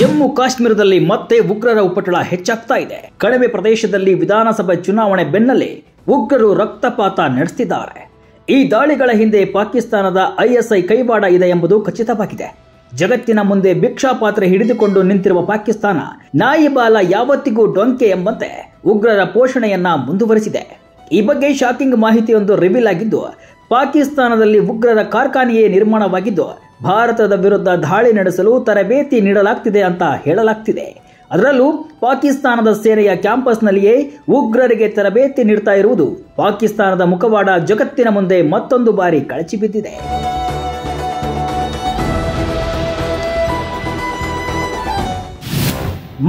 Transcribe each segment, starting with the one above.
ಜಮ್ಮು ಕಾಶ್ಮೀರದಲ್ಲಿ ಮತ್ತೆ ಉಗ್ರರ ಉಪಟಳ ಹೆಚ್ಚಾಗ್ತಾ ಇದೆ. ಕಣಿವೆ ಪ್ರದೇಶದಲ್ಲಿ ವಿಧಾನಸಭೆ ಚುನಾವಣೆ ಬೆನ್ನಲ್ಲೇ ಉಗ್ರರು ರಕ್ತಪಾತ ನಡೆಸುತ್ತಿದ್ದಾರೆ ಈ ದಾಳಿಗಳ ಹಿಂದೆ ಪಾಕಿಸ್ತಾನದ ಐಎಸ್ಐ ಕೈವಾಡ ಇದೆ ಎಂಬುದು ಖಚಿತವಾಗಿದೆ. ಜಗತ್ತಿನ ಮುಂದೆ ಭಿಕ್ಷಾಪಾತ್ರೆ ಹಿಡಿದುಕೊಂಡು ನಿಂತಿರುವ ಪಾಕಿಸ್ತಾನ ನಾಯಿಬಾಲ ಯಾವತ್ತಿಗೂ ಡೊಂಕೆ ಎಂಬಂತೆ ಉಗ್ರರ ಪೋಷಣೆಯನ್ನ ಮುಂದುವರಿಸಿದೆ. ಈ ಬಗ್ಗೆ ಶಾಕಿಂಗ್ ಮಾಹಿತಿಯೊಂದು ರಿವೀಲ್ ಆಗಿದ್ದು, ಪಾಕಿಸ್ತಾನದಲ್ಲಿ ಉಗ್ರರ ಕಾರ್ಖಾನೆಯೇ ನಿರ್ಮಾಣವಾಗಿದ್ದು, ಭಾರತದ ವಿರುದ್ಧ ದಾಳಿ ನಡೆಸಲು ತರಬೇತಿ ನೀಡಲಾಗ್ತಿದೆ ಅಂತ ಹೇಳಲಾಗ್ತಿದೆ. ಅದರಲ್ಲೂ ಪಾಕಿಸ್ತಾನದ ಸೇನೆಯ ಕ್ಯಾಂಪಸ್ನಲ್ಲಿಯೇ ಉಗ್ರರಿಗೆ ತರಬೇತಿ ನೀಡ್ತಾ ಇರುವುದು ಪಾಕಿಸ್ತಾನದ ಮುಖವಾಡ ಜಗತ್ತಿನ ಮುಂದೆ ಮತ್ತೊಂದು ಬಾರಿ ಕಳಚಿ ಬಿದ್ದಿದೆ.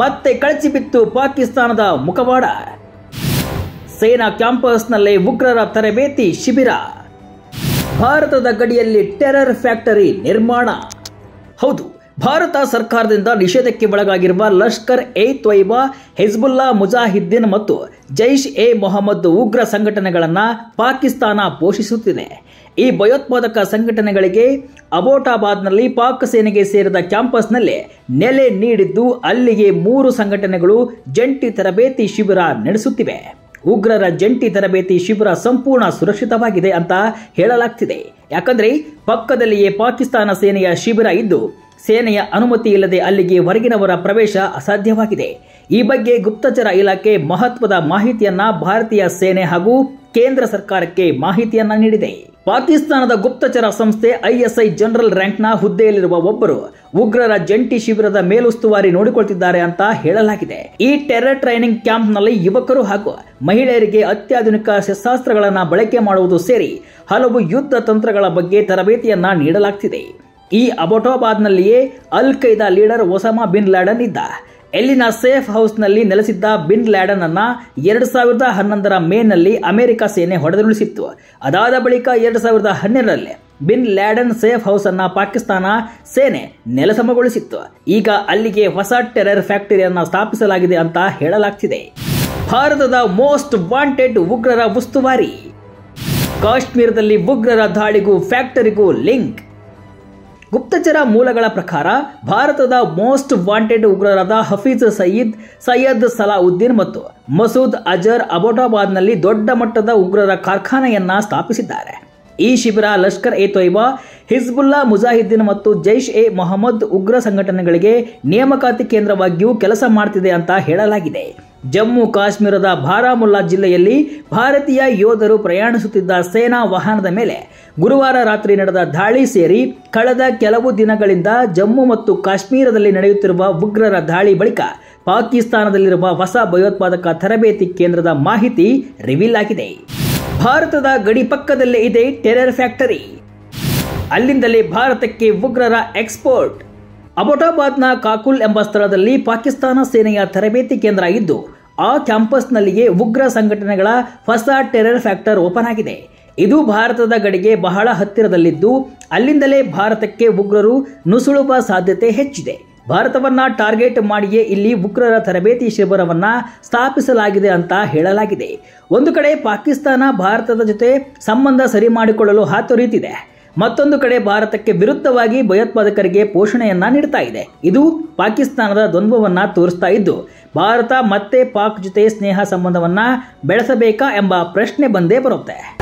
ಮತ್ತೆ ಕಳಚಿ ಬಿತ್ತು ಪಾಕಿಸ್ತಾನದ ಮುಖವಾಡ. ಸೇನಾ ಕ್ಯಾಂಪಸ್ನಲ್ಲೇ ಉಗ್ರರ ತರಬೇತಿ ಶಿಬಿರ. ಭಾರತದ ಗಡಿಯಲ್ಲಿ ಟೆರರ್ ಫ್ಯಾಕ್ಟರಿ ನಿರ್ಮಾಣ. ಹೌದು, ಭಾರತ ಸರ್ಕಾರದಿಂದ ನಿಷೇಧಕ್ಕೆ ಒಳಗಾಗಿರುವ ಲಷ್ಕರ್ ಎ ತ್ವೈಬಾ ಹಿಜ್ಬುಲ್ಲಾ ಮುಜಾಹಿದ್ದೀನ್ ಮತ್ತು ಜೈಷ್ ಎ ಮೊಹಮ್ಮದ್ ಉಗ್ರ ಸಂಘಟನೆಗಳನ್ನು ಪಾಕಿಸ್ತಾನ ಪೋಷಿಸುತ್ತಿದೆ. ಈ ಭಯೋತ್ಪಾದಕ ಸಂಘಟನೆಗಳಿಗೆ ಅಬೋಟಾಬಾದ್ನಲ್ಲಿ ಪಾಕ್ ಸೇನೆಗೆ ಸೇರಿದ ಕ್ಯಾಂಪಸ್ನಲ್ಲಿ ನೆಲೆ ನೀಡಿದ್ದು ಅಲ್ಲಿಗೆ ಮೂರು ಸಂಘಟನೆಗಳು ಜಂಟಿ ತರಬೇತಿ ಶಿಬಿರ ನಡೆಸುತ್ತಿವೆ. ಉಗ್ರರ ಜಂಟಿ ತರಬೇತಿ ಶಿಬಿರ ಸಂಪೂರ್ಣ ಸುರಕ್ಷಿತವಾಗಿದೆ ಅಂತ ಹೇಳಲಾಗ್ತಿದೆ. ಯಾಕಂದ್ರೆ ಪಕ್ಕದಲ್ಲಿಯೇ ಪಾಕಿಸ್ತಾನ ಸೇನೆಯ ಶಿಬಿರ ಇದ್ದು ಸೇನೆಯ ಅನುಮತಿ ಇಲ್ಲದೆ ಅಲ್ಲಿಗೆ ಹೊರಗಿನವರ ಪ್ರವೇಶ ಅಸಾಧ್ಯವಾಗಿದೆ. ಈ ಬಗ್ಗೆ ಗುಪ್ತಚರ ಇಲಾಖೆ ಮಹತ್ವದ ಮಾಹಿತಿಯನ್ನ ಭಾರತೀಯ ಸೇನೆ ಹಾಗೂ ಕೇಂದ್ರ ಸರ್ಕಾರಕ್ಕೆ ಮಾಹಿತಿಯನ್ನ ನೀಡಿದೆ. ಪಾಕಿಸ್ತಾನದ ಗುಪ್ತಚರ ಸಂಸ್ಥೆ ಐಎಸ್ಐ ಜನರಲ್ ರ್ಯಾಂಕ್ನ ಹುದ್ದೆಯಲ್ಲಿರುವ ಒಬ್ಬರು ಉಗ್ರರ ಜಂಟಿ ಶಿಬಿರದ ಮೇಲುಸ್ತುವಾರಿ ನೋಡಿಕೊಳ್ತಿದ್ದಾರೆ ಅಂತ ಹೇಳಲಾಗಿದೆ. ಈ ಟೆರರ್ ಟ್ರೈನಿಂಗ್ ಕ್ಯಾಂಪ್ನಲ್ಲಿ ಯುವಕರು ಹಾಗೂ ಮಹಿಳೆಯರಿಗೆ ಅತ್ಯಾಧುನಿಕ ಶಸ್ತ್ರಾಸ್ತ್ರಗಳನ್ನು ಬಳಕೆ ಮಾಡುವುದು ಸೇರಿ ಹಲವು ಯುದ್ಧ ತಂತ್ರಗಳ ಬಗ್ಗೆ ತರಬೇತಿಯನ್ನ ನೀಡಲಾಗ್ತಿದೆ. ಈ ಅಬೋಟಾಬಾದ್ನಲ್ಲಿಯೇ al Qaeda leader Osama bin Laden ಇದ್ದ. ಎಲ್ಲಿನ ಸೇಫ್ ಹೌಸ್ನಲ್ಲಿ ನೆಲೆಸಿದ್ದ ಬಿನ್ ಲ್ಯಾಡನ್ ಅನ್ನ ಎರಡು ಸಾವಿರದ ಹನ್ನೊಂದರ ಮೇನಲ್ಲಿ ಅಮೆರಿಕ ಸೇನೆ ಹೊಡೆದುರುಳಿಸಿತ್ತು. ಅದಾದ ಬಳಿಕ ಎರಡು ಸಾವಿರದ ಹನ್ನೆರಡರಲ್ಲಿ ಬಿನ್ ಲ್ಯಾಡನ್ ಸೇಫ್ ಹೌಸ್ ಅನ್ನ ಪಾಕಿಸ್ತಾನ ಸೇನೆ ನೆಲಸಮಗೊಳಿಸಿತ್ತು. ಈಗ ಅಲ್ಲಿಗೆ ಹೊಸ ಟೆರರ್ ಫ್ಯಾಕ್ಟರಿಯನ್ನು ಸ್ಥಾಪಿಸಲಾಗಿದೆ ಅಂತ ಹೇಳಲಾಗ್ತಿದೆ. ಭಾರತದ ಮೋಸ್ಟ್ ವಾಂಟೆಡ್ ಉಗ್ರರ ಉಸ್ತುವಾರಿ. ಕಾಶ್ಮೀರದಲ್ಲಿ ಉಗ್ರರ ದಾಳಿಗೂ ಫ್ಯಾಕ್ಟರಿಗೂ ಲಿಂಕ್. ಗುಪ್ತಚರ ಮೂಲಗಳ ಪ್ರಕಾರ ಭಾರತದ ಮೋಸ್ಟ್ ವಾಂಟೆಡ್ ಉಗ್ರರಾದ ಹಫೀಜ್ ಸಯೀದ್, ಸೈಯದ್ ಸಲಾವುದ್ದೀನ್ ಮತ್ತು ಮಸೂದ್ ಅಜರ್ ಅಬೋಟಾಬಾದ್ನಲ್ಲಿ ದೊಡ್ಡ ಮಟ್ಟದ ಉಗ್ರರ ಕಾರ್ಖಾನೆಯನ್ನ ಸ್ಥಾಪಿಸಿದ್ದಾರೆ. ಈ ಶಿಬಿರ ಲಷ್ಕರ್ ಎ ತೊಯ್ಬಾ, ಹಿಜ್ಬುಲ್ಲಾ ಮುಜಾಹಿದ್ದೀನ್ ಮತ್ತು ಜೈಷ್ ಎ ಮೊಹಮ್ಮದ್ ಉಗ್ರ ಸಂಘಟನೆಗಳಿಗೆ ನೇಮಕಾತಿ ಕೇಂದ್ರವಾಗಿಯೂ ಕೆಲಸ ಮಾಡ್ತಿದೆ ಅಂತ ಹೇಳಲಾಗಿದೆ. ಜಮ್ಮು ಕಾಶ್ಮೀರದ ಬಾರಾಮುಲ್ಲಾ ಜಿಲ್ಲೆಯಲ್ಲಿ ಭಾರತೀಯ ಯೋಧರು ಪ್ರಯಾಣಿಸುತ್ತಿದ್ದ ಸೇನಾ ವಾಹನದ ಮೇಲೆ ಗುರುವಾರ ರಾತ್ರಿ ನಡೆದ ದಾಳಿ ಸೇರಿ ಕಳೆದ ಕೆಲವು ದಿನಗಳಿಂದ ಜಮ್ಮು ಮತ್ತು ಕಾಶ್ಮೀರದಲ್ಲಿ ನಡೆಯುತ್ತಿರುವ ಉಗ್ರರ ದಾಳಿ ಬಳಿಕ ಪಾಕಿಸ್ತಾನದಲ್ಲಿರುವ ಹೊಸ ಭಯೋತ್ಪಾದಕ ತರಬೇತಿ ಕೇಂದ್ರದ ಮಾಹಿತಿ ರಿವೀಲ್ ಆಗಿದೆ. ಭಾರತದ ಗಡಿ ಪಕ್ಕದಲ್ಲೇ ಇದೆ ಟೆರರ್ ಫ್ಯಾಕ್ಟರಿ. ಅಲ್ಲಿಂದಲೇ ಭಾರತಕ್ಕೆ ಉಗ್ರರ ಎಕ್ಸ್ಪೋರ್ಟ್. ಅಬೋಟಾಬಾದ್ನ ಕಾಕುಲ್ ಎಂಬ ಸ್ಥಳದಲ್ಲಿ ಪಾಕಿಸ್ತಾನ ಸೇನೆಯ ತರಬೇತಿ ಕೇಂದ್ರ ಇದ್ದು, ಆ ಕ್ಯಾಂಪಸ್ನಲ್ಲಿಯೇ ಉಗ್ರ ಸಂಘಟನೆಗಳ ಹೊಸ ಟೆರರ್ ಫ್ಯಾಕ್ಟರ್ ಓಪನ್ ಆಗಿದೆ. ಇದು ಭಾರತದ ಗಡಿಗೆ ಬಹಳ ಹತ್ತಿರದಲ್ಲಿದ್ದು, ಅಲ್ಲಿಂದಲೇ ಭಾರತಕ್ಕೆ ಉಗ್ರರು ನುಸುಳುವ ಸಾಧ್ಯತೆ ಹೆಚ್ಚಿದೆ. ಭಾರತವನ್ನ ಟಾರ್ಗೆಟ್ ಮಾಡಿಯೇ ಇಲ್ಲಿ ಉಗ್ರರ ತರಬೇತಿ ಶಿಬಿರವನ್ನು ಸ್ಥಾಪಿಸಲಾಗಿದೆ ಅಂತ ಹೇಳಲಾಗಿದೆ. ಒಂದು ಕಡೆ ಪಾಕಿಸ್ತಾನ ಭಾರತದ ಜೊತೆ ಸಂಬಂಧ ಸರಿ ಮಾಡಿಕೊಳ್ಳಲು ಹಾತೊರೆಯುತ್ತಿದೆ. ಮತ್ತೊಂದು ಕಡೆ ಭಾರತಕ್ಕೆ ವಿರುದ್ಧವಾಗಿ ಭಯೋತ್ಪಾದಕರಿಗೆ ಪೋಷಣೆಯನ್ನ ನೀಡ್ತಾ ಇದೆ. ಇದು ಪಾಕಿಸ್ತಾನದ ದ್ವಂದ್ವವನ್ನು ತೋರಿಸ್ತಾ ಇದ್ದು, ಭಾರತ ಮತ್ತೆ ಪಾಕ್ ಜೊತೆ ಸ್ನೇಹ ಸಂಬಂಧವನ್ನ ಬೆಳೆಸಬೇಕಾ ಎಂಬ ಪ್ರಶ್ನೆ ಬಂದೇ ಬರುತ್ತೆ.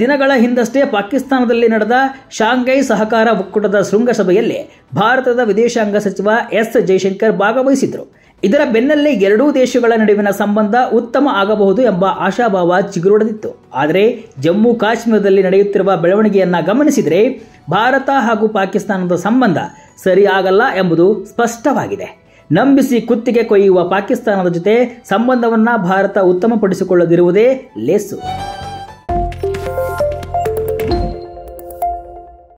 ದಿನಗಳ ಹಿಂದಷ್ಟೇ ಪಾಕಿಸ್ತಾನದಲ್ಲಿ ನಡೆದ ಶಾಂಘೈ ಸಹಕಾರ ಒಕ್ಕೂಟದ ಶೃಂಗಸಭೆಯಲ್ಲಿ ಭಾರತದ ವಿದೇಶಾಂಗ ಸಚಿವ ಎಸ್ ಜೈಶಂಕರ್ ಭಾಗವಹಿಸಿದ್ರು ಇದರ ಬೆನ್ನಲ್ಲೇ ಎರಡೂ ದೇಶಗಳ ನಡುವಿನ ಸಂಬಂಧ ಉತ್ತಮ ಆಗಬಹುದು ಎಂಬ ಆಶಾಭಾವ ಚಿಗುರೊಡೆದಿತ್ತು. ಆದರೆ ಜಮ್ಮು ಕಾಶ್ಮೀರದಲ್ಲಿ ನಡೆಯುತ್ತಿರುವ ಬೆಳವಣಿಗೆಯನ್ನ ಗಮನಿಸಿದರೆ ಭಾರತ ಹಾಗೂ ಪಾಕಿಸ್ತಾನದ ಸಂಬಂಧ ಸರಿ ಆಗಲ್ಲ ಎಂಬುದು ಸ್ಪಷ್ಟವಾಗಿದೆ. ನಂಬಿಸಿ ಕುತ್ತಿಗೆ ಕೊಯ್ಯುವ ಪಾಕಿಸ್ತಾನದ ಜೊತೆ ಸಂಬಂಧವನ್ನ ಭಾರತ ಉತ್ತಮಪಡಿಸಿಕೊಳ್ಳದಿರುವುದೇ ಲೇಸು.